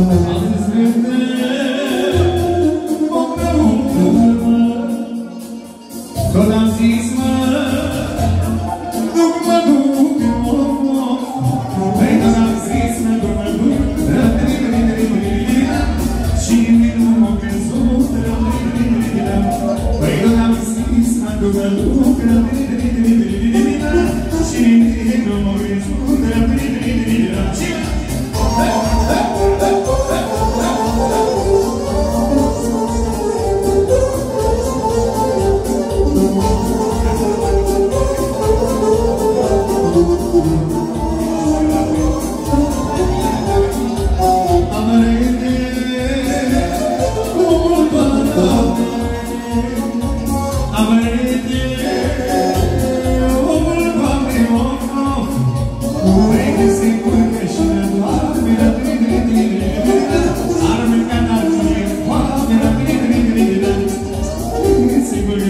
Amén.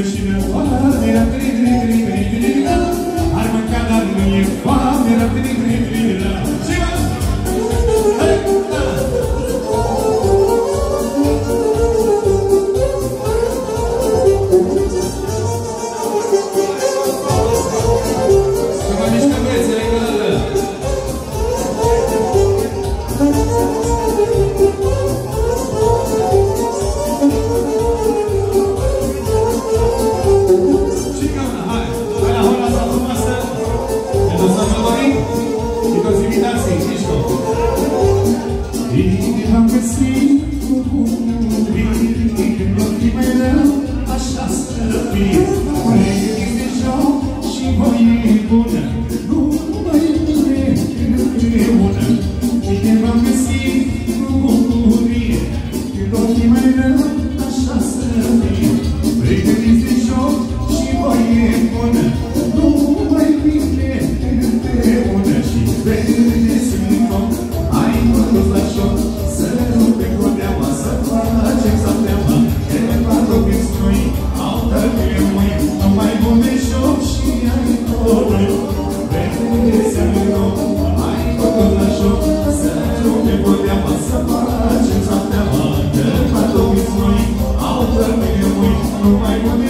rușine Foame, la tri, tri, tri, tri, tri, la Ar mânca, dar nu e foame, la tri, tri, tri, la Și mă... Thank you. Da. Această lumină I want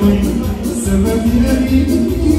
koyu Sebebiyle bir